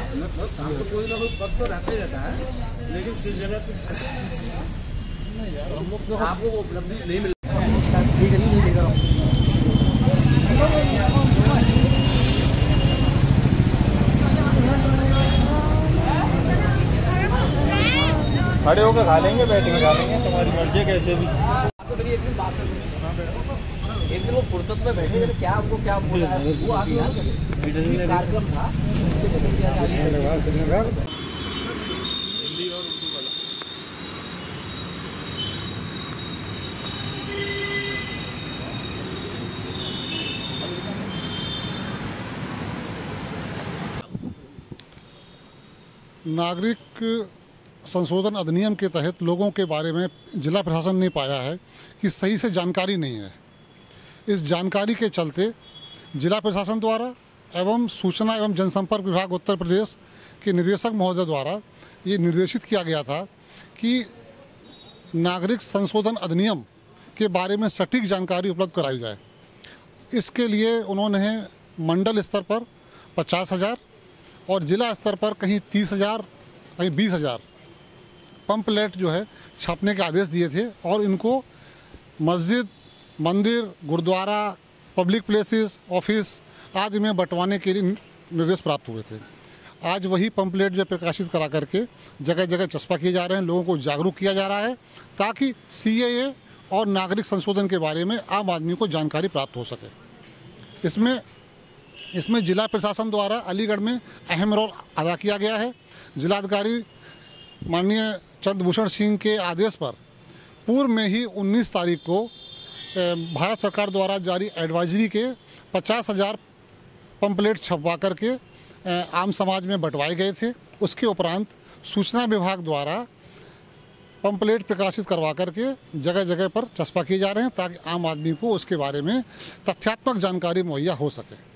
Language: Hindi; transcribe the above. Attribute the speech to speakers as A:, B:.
A: कोई ना कोई पद तो रहता रहता है लेकिन किस जगह तो आपको वो उपलब्धि नहीं मिल
B: खड़े होकर खा लेंगे बैठ के खा लेंगे, तुम्हारी मर्ज़ी कैसे भी।
A: मेरी एक दिन बात कर एक दिन वो फुर्सत में बैठे थे क्या आपको क्या बोला है? वो आगे कार्यक्रम था।
C: नागरिक संशोधन अधिनियम के तहत लोगों के बारे में जिला प्रशासन ने पाया है कि सही से जानकारी नहीं है। इस जानकारी के चलते जिला प्रशासन द्वारा एवं सूचना एवं जनसंपर्क विभाग उत्तर प्रदेश के निदेशक महोदय द्वारा ये निर्देशित किया गया था कि नागरिक संशोधन अधिनियम के बारे में सटीक जानकारी उपलब्ध कराई जाए। इसके लिए उन्होंने मंडल स्तर पर पचास हज़ार और जिला स्तर पर कहीं तीस हज़ार, कहीं बीस हज़ार पंपलेट जो है छापने के आदेश दिए थे और इनको मस्जिद, मंदिर, गुरुद्वारा पब्लिक प्लेसेस ऑफ़िस आदि में बंटवाने के लिए निर्देश प्राप्त हुए थे। आज वही पंपलेट जो प्रकाशित करा करके जगह जगह चस्पा किए जा रहे हैं, लोगों को जागरूक किया जा रहा है ताकि सी और नागरिक संशोधन के बारे में आम आदमी को जानकारी प्राप्त हो सके। इसमें इसमें जिला प्रशासन द्वारा अलीगढ़ में अहम रोल अदा किया गया है। जिलाधिकारी माननीय चंद्रभूषण सिंह के आदेश पर पूर्व में ही 19 तारीख को भारत सरकार द्वारा जारी एडवाइजरी के पचास हज़ार पंपलेट छपवा करके आम समाज में बंटवाए गए थे। उसके उपरांत सूचना विभाग द्वारा पंपलेट प्रकाशित करवा करके जगह जगह पर चस्पा किए जा रहे हैं ताकि आम आदमी को उसके बारे में तथ्यात्मक जानकारी मुहैया हो सके।